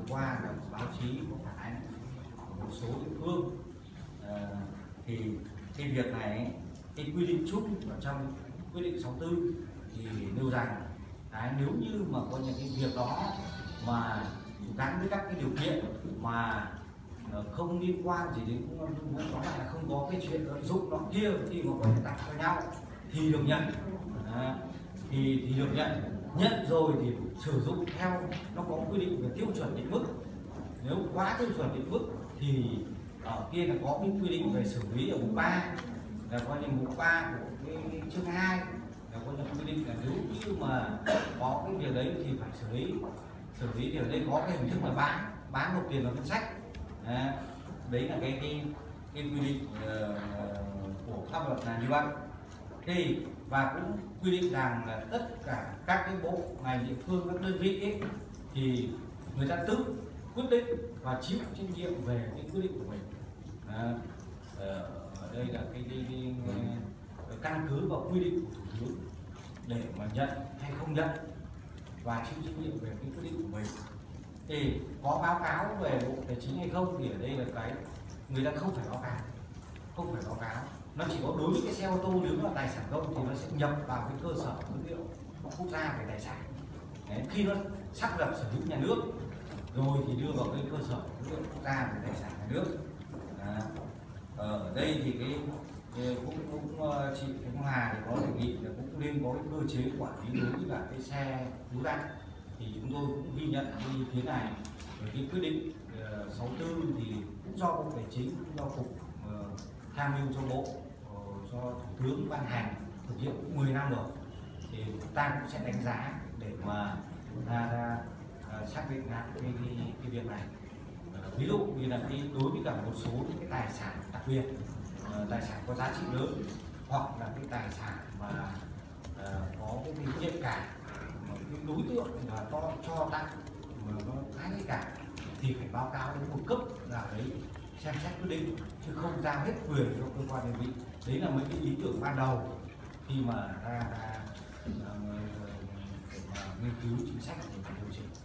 vừa qua là báo chí có phản ánh một số địa phương. À, thì cái việc này cái quy định chung ở trong quyết định 64 thì nêu rằng đấy, nếu như mà có những cái việc đó mà gắn với các cái điều kiện mà ờ, không liên quan gì đến cũng dung đó là không có cái chuyện lợi dụng nó kia khi mà có thể tặng cho nhau thì được nhận. À, thì thì được nhận nhận rồi thì sử dụng theo nó có quy định về tiêu chuẩn định mức. Nếu quá tiêu chuẩn định mức thì ở kia là có cái quy định về xử lý ở mục 3 là coi như mục 3 của cái, chương 2 là có những quy định là nếu như mà có cái việc đấy thì phải xử lý. Xử lý thì ở đây có cái hình thức là bán bán nộp tiền vào ngân sách. Đấy, đấy là cái cái cái quy định uh, của pháp luật là như vậy thì và cũng quy định rằng là tất cả các cái bộ ngành địa phương các đơn vị ấy, thì người ta tự quyết định và chịu trách nhiệm về cái quyết định của mình. À, ở đây là cái, cái, cái, cái căn cứ và quy định của thủ tướng để mà nhận hay không nhận và chịu trách nhiệm về cái quyết định của mình. Thì có báo cáo về bộ tài chính hay không thì ở đây là cái người ta không phải báo cáo không phải báo cáo nó chỉ có đối với cái xe ô tô nếu là tài sản công thì nó sẽ nhập vào cái cơ sở dữ liệu quốc gia về tài sản. Đấy, khi nó xác lập sở hữu nhà nước rồi thì đưa vào cái cơ sở dữ liệu quốc gia về tài sản nhà nước. À, ở đây thì cái cũng cũng ờ, chị Khánh Hòa thì có đề nghị là cũng nên có cái cơ chế quản lý đối với cả cái xe cứu nạn. Thì chúng tôi cũng ghi nhận cái ý kiến này. Cái quyết định ờ, uh, 64 thì cũng do bộ tài chính cũng do cục tham mưu cho bộ ờ, cho thủ tướng ban hành thực hiện cũng 10 năm rồi. Thì ta cũng sẽ đánh giá để mà chúng ta ra à, xác định lại cái, cái, cái việc này. Ví dụ như là cái đối với cả một số những cái tài sản đặc biệt ờ, tài sản có giá trị lớn hoặc là cái tài sản mà ờ, có cái tính nhạy cảm những cái đối tượng là to cho tặng mà nó khá nhạy cảm thì phải báo cáo đến một cấp nào đấy xem xét quyết định chứ không giao hết quyền cho cơ quan đơn vị đấy là mấy cái ý tưởng ban đầu khi mà ra, ra nghiên cứu chính sách để điều chỉnh